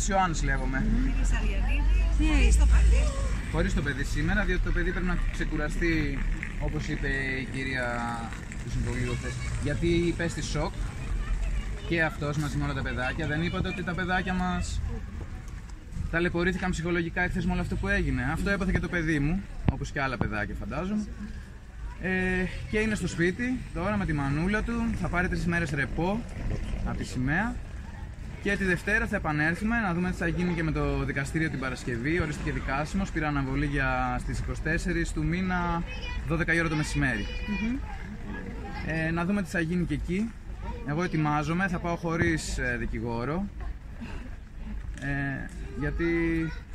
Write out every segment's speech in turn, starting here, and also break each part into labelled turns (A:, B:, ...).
A: Παπαδάκης Ιωάννης λέγομαι.
B: Κύριε Σαριανίδη, χωρίς το παιδί;
A: Χωρίς το παιδί σήμερα, διότι το παιδί πρέπει να ξεκουραστεί, όπως είπε η κυρία του Συμβουλίου χθες, γιατί υπέστη σοκ και αυτός μαζί με όλα τα παιδάκια. Δεν είπατε ότι τα παιδάκια μας ταλαιπωρήθηκαν ψυχολογικά εχθές με όλο αυτό που έγινε. Αυτό έπαθε και το παιδί μου, όπως και άλλα παιδάκια φαντάζομαι. Ε, και είναι στο σπίτι τώρα με τη μανούλα του. Θα πάρει τρεις μέρες ρεπό από τη σημαία. Και τη Δευτέρα θα επανέλθουμε να δούμε τι θα γίνει και με το δικαστήριο την Παρασκευή. Ορίστηκε δικάσιμο. Πήρα αναβολή για στις 24 του μήνα, 12 η ώρα το μεσημέρι. Ε, να δούμε τι θα γίνει και εκεί. Εγώ ετοιμάζομαι, θα πάω χωρίς δικηγόρο. Ε, γιατί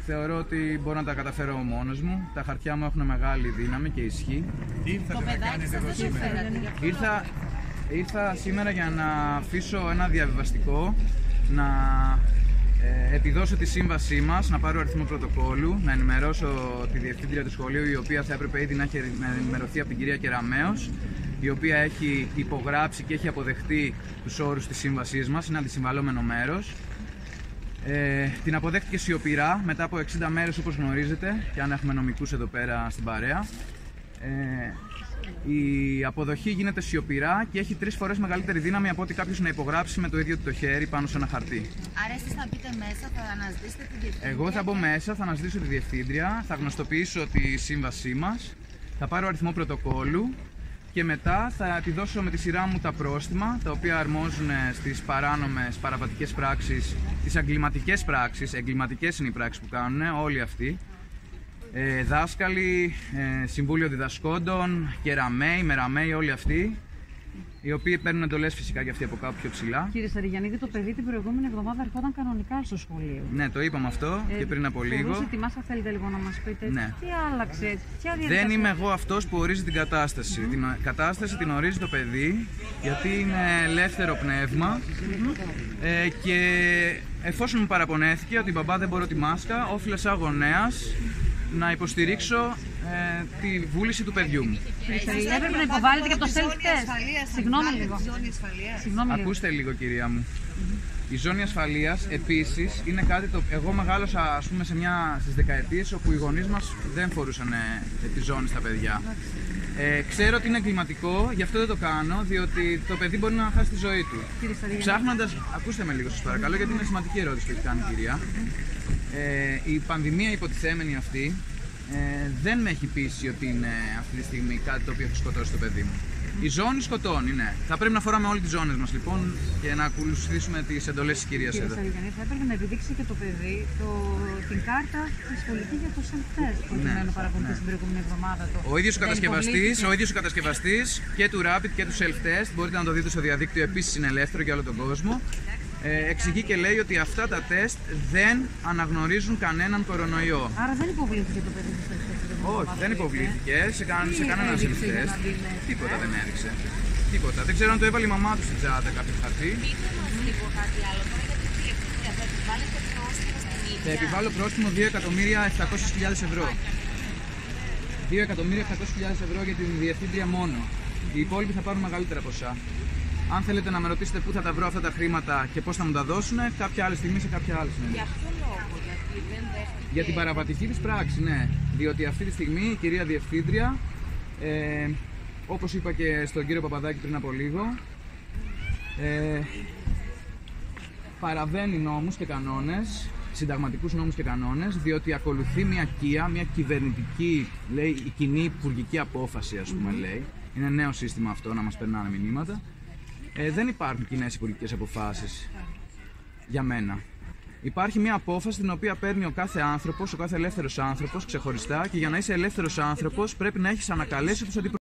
A: θεωρώ ότι μπορώ να τα καταφέρω μόνος μου. Τα χαρτιά μου έχουν μεγάλη δύναμη και ισχύ.
B: Το παιδάκι σας δεν το φέρατε γι' αυτό.
A: Ήρθα, ήρθα σήμερα για να αφήσω ένα διαβιβαστικό, να ε, επιδώσω τη σύμβασή μας, να πάρω αριθμό πρωτοκόλλου, να ενημερώσω τη διευθύντρια του σχολείου, η οποία θα έπρεπε ήδη να έχει ενημερωθεί από την κυρία Κεραμέως, η οποία έχει υπογράψει και έχει αποδεχτεί τους όρους της σύμβασής μας, είναι αντισυμβαλόμενο μέρος. Ε, την αποδέχτηκε σιωπηρά μετά από 60 μέρες όπως γνωρίζετε και αν έχουμε νομικούς εδώ πέρα στην παρέα. Ε, η αποδοχή γίνεται σιωπηρά και έχει τρεις φορές μεγαλύτερη δύναμη από ότι κάποιος να υπογράψει με το ίδιο του το χέρι πάνω σε ένα χαρτί.
B: Άρα εσείς θα μπείτε μέσα, θα αναζητήσετε την διευθύντρια.
A: Εγώ θα μπω μέσα, θα αναζητήσω τη διευθύντρια, θα γνωστοποιήσω τη σύμβασή μας, θα πάρω αριθμό πρωτοκόλλου και μετά θα επιδώσω με τη σειρά μου τα πρόστιμα, τα οποία αρμόζουν στις παράνομες παραβατικές πράξεις, τις εγκληματικές πράξεις, εγκληματικές είναι οι πράξεις που κάνουν όλοι αυτοί, ε, δάσκαλοι, ε, συμβούλιο διδασκόντων, κεραμέοι, μεραμέοι, όλοι αυτοί, οι οποίοι παίρνουν εντολές φυσικά και αυτοί από κάπου πιο ψηλά.
C: Κύριε Σαριγιαννίδη, το παιδί την προηγούμενη εβδομάδα ερχόταν κανονικά στο σχολείο.
A: Ναι, το είπαμε αυτό
C: Ε,
A: και πριν από λίγο.
C: Θεωρούσε τη μάσα, θέλετε λίγο να μας πείτε.
A: Ναι.
C: Τι άλλαξε, ποια
A: Δεν
C: διαδικασία.
A: είμαι εγώ αυτός που ορίζει την κατάσταση. Την κατάσταση την ορίζει το παιδί, γιατί είναι ελεύθερο πνεύμα. Ε, και εφόσον μου παραπονέθηκε ότι μπαμπά δεν μπορώ τη μάσκα, όφιλε σαν γονέας να υποστηρίξω ε, τη βούληση του παιδιού μου.
C: Κύριε Σαριγιαννίδη, έπρεπε να υποβάλλετε και το self-test. Συγγνώμη λίγο. Συγγνώμη λίγο.
A: Ακούστε λίγο, κυρία μου. Η ζώνη ασφαλείας επίσης είναι κάτι το. Εγώ μεγάλωσα ας πούμε, σε μια στις δεκαετίες όπου οι γονείς μας δεν φορούσαν ε, τη ζώνη στα παιδιά. Ε, ξέρω ότι είναι εγκληματικό, γι' αυτό δεν το κάνω, διότι το παιδί μπορεί να χάσει τη ζωή του.
C: Κύριε Σαριγιαννίδη.
A: Ψάχνοντας. Ακούστε με λίγο, σας παρακαλώ, γιατί είναι σημαντική ερώτηση που έχει κάνει η κυρία. Ε, η πανδημία υποτιθέμενη αυτή ε, δεν με έχει πείσει ότι είναι αυτή τη στιγμή κάτι το οποίο θα σκοτώσει το παιδί μου. Η ζώνη σκοτώνει, ναι. Θα πρέπει να φοράμε όλη τις ζώνες μας λοιπόν και να ακολουθήσουμε τις εντολές της κυρίας
C: Κύριε
A: εδώ.
C: Σαριγιαννίδη, θα έπρεπε να επιδείξει και το παιδί το, την κάρτα της σχολική για το self-test. Προκειμένου
A: Ναι,
C: παρακολουθεί
A: ναι.
C: την προηγούμενη εβδομάδα το.
A: Ο ίδιος ο
C: Δεν
A: κατασκευαστής,
C: υποβλήθηκε.
A: ο ίδιος ο κατασκευαστής και του Rapid και του Self-Test, μπορείτε να το δείτε στο διαδίκτυο, επίσης είναι ελεύθερο για όλο τον κόσμο. Ε, εξηγεί και λέει ότι αυτά τα τεστ δεν αναγνωρίζουν κανέναν κορονοϊό.
C: Άρα δεν υποβλήθηκε το παιδί στο self-test. την
A: Όχι,
C: εβδομάδα
A: δεν
C: αυτή.
A: υποβλήθηκε σε, καν,
C: Τι
A: σε κανένα
C: έδειξε
A: self
C: για
A: test.
C: να μπει μέσα;
A: Τίποτα δεν έδειξε. Τίποτα. Δεν ξέρω αν το έβαλε η μαμά του στην τσάντα κάποιο χαρτί.
B: Πείτε μας λίγο κάτι άλλο τώρα για την διευθύντρια. Θα επιβάλλετε πρόστιμο στην ίδια.
A: Θα επιβάλλω πρόστιμο 2.700.000 ευρώ. 2.700.000 ευρώ για την διευθύντρια μόνο. Οι υπόλοιποι θα πάρουν μεγαλύτερα ποσά. Αν θέλετε να με ρωτήσετε πού θα τα βρω αυτά τα χρήματα και πώς θα μου τα δώσουν, κάποια άλλη στιγμή σε κάποια άλλη στιγμή.
B: Για ποιο λόγο, γιατί δεν δέχτηκε.
A: Για την παραβατική της πράξη, ναι. Διότι αυτή τη στιγμή η κυρία Διευθύντρια, ε, όπως είπα και στον κύριο Παπαδάκη πριν από λίγο, ε, παραβαίνει νόμους και κανόνες, συνταγματικούς νόμους και κανόνες, διότι ακολουθεί μια κία, μια κυβερνητική, λέει, η κοινή υπουργική απόφαση, ας πούμε, λέει. Είναι νέο σύστημα αυτό, να μας περνάνε μηνύματα. Ε, δεν υπάρχουν κοινές υπουργικές αποφάσεις για μένα. Υπάρχει μια απόφαση την οποία παίρνει ο κάθε άνθρωπος, ο κάθε ελεύθερος άνθρωπος ξεχωριστά και για να είσαι ελεύθερος άνθρωπος πρέπει να έχεις ανακαλέσει τους αντιπροσώπου.